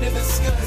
never scared.